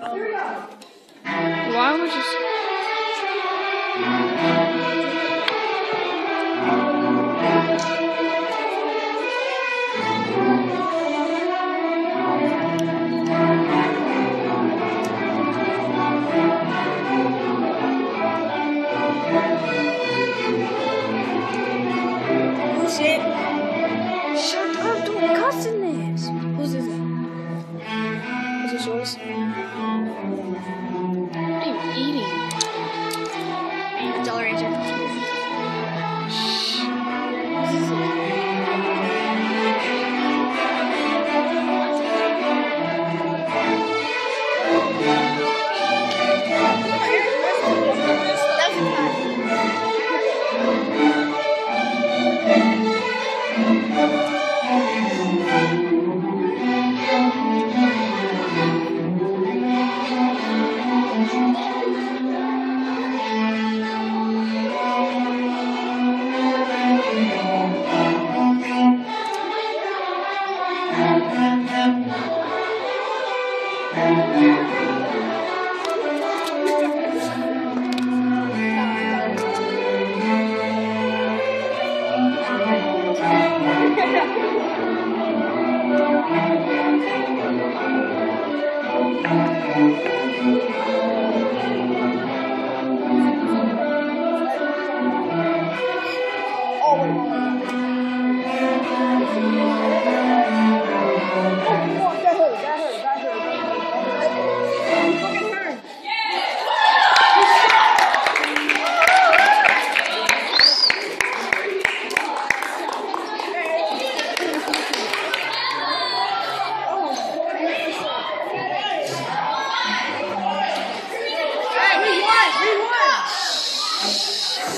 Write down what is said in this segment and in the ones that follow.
Why would you? What are you eating? Dollar agent.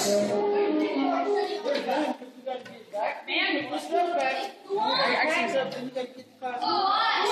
Man, you must go back. Go on. Go on.